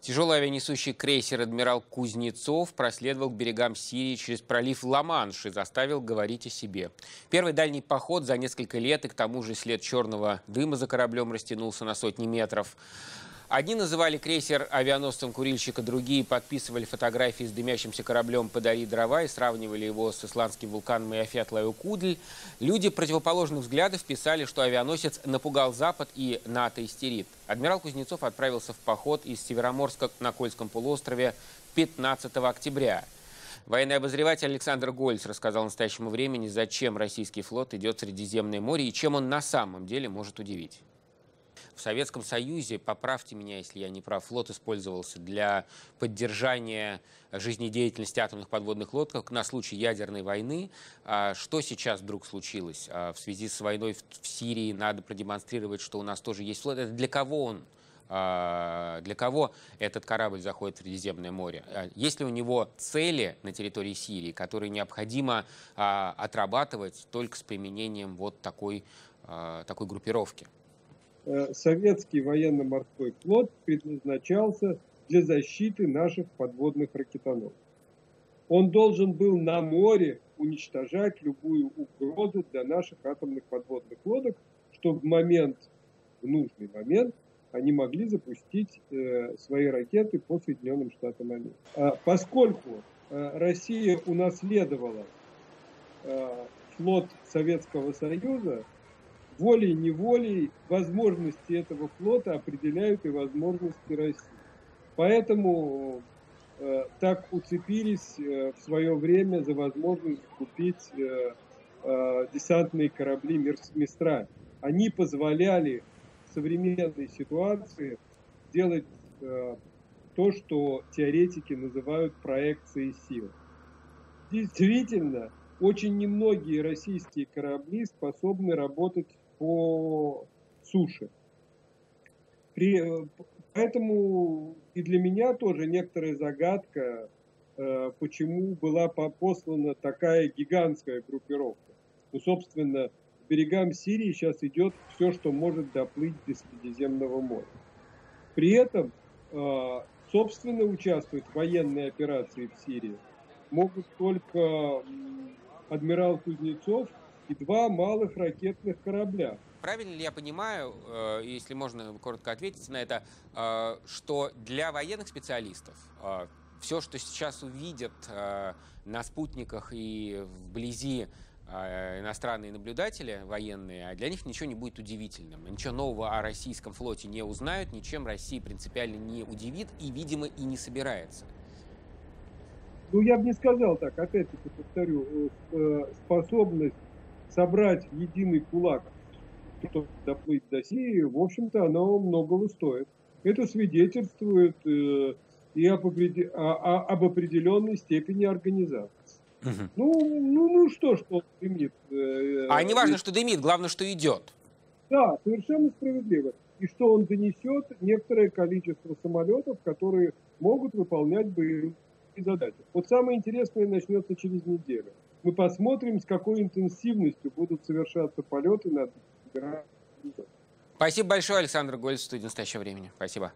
Тяжелый авианесущий крейсер «Адмирал Кузнецов» проследовал к берегам Сирии через пролив Ла-Манш и заставил говорить о себе. Первый дальний поход за несколько лет, и к тому же след черного дыма за кораблем растянулся на сотни метров. Одни называли крейсер авианосцем курильщика, другие подписывали фотографии с дымящимся кораблем «Подари дрова» и сравнивали его с исландским вулканом Иофят Лаюкудль. Люди противоположных взглядов писали, что авианосец напугал Запад и НАТО истерит. Адмирал Кузнецов отправился в поход из Североморска на Кольском полуострове 15 октября. Военный обозреватель Александр Гольц рассказал настоящему времени, зачем российский флот идет в Средиземное море и чем он на самом деле может удивить. В Советском Союзе, поправьте меня, если я не прав, флот использовался для поддержания жизнедеятельности атомных подводных лодок на случай ядерной войны. А что сейчас вдруг случилось? А в связи с войной в Сирии надо продемонстрировать, что у нас тоже есть флот. Это для кого он? А, для кого этот корабль заходит в Средиземное море? Есть ли у него цели на территории Сирии, которые необходимо отрабатывать только с применением вот такой, такой группировки? Э, советский военно-морской флот предназначался для защиты наших подводных ракетоносцев. Он должен был на море уничтожать любую угрозу для наших атомных подводных лодок, чтобы в момент, в нужный момент, они могли запустить э, свои ракеты по Соединенным Штатам Америки. А поскольку э, Россия унаследовала э, флот Советского Союза, волей-неволей возможности этого флота определяют и возможности России. Поэтому э, так уцепились э, в свое время за возможность купить э, э, десантные корабли «Мистраль». Они позволяли в современной ситуации делать э, то, что теоретики называют проекцией сил. Действительно, очень немногие российские корабли способны работать по суше. При, поэтому и для меня тоже некоторая загадка, э, почему была послана такая гигантская группировка. Ну, собственно, к берегам Сирии сейчас идет все, что может доплыть до Средиземного моря. При этом, э, собственно, участвовать в военной операции в Сирии могут только адмирал Кузнецов и два малых ракетных корабля. Правильно ли я понимаю, э, если можно коротко ответить на это, э, что для военных специалистов э, все, что сейчас увидят на спутниках и вблизи иностранные наблюдатели военные, а для них ничего не будет удивительным. Ничего нового о российском флоте не узнают, ничем России принципиально не удивит и, видимо, и не собирается. Ну, я бы не сказал так, опять-таки повторю, способность собрать единый кулак, чтобы доплыть до Сирии, в общем-то, оно многого стоит. Это свидетельствует э, и об, определ... о, об определенной степени организации. Угу. Ну, ну, ну что, что дымит. Э, а не важно, что дымит, главное, что идет. Да, совершенно справедливо. И что он донесет некоторое количество самолетов, которые могут выполнять боевые задачи. Вот самое интересное начнется через неделю мы посмотрим, с какой интенсивностью будут совершаться полеты над Спасибо большое, Александр Гольц, студия «Настоящего времени». Спасибо.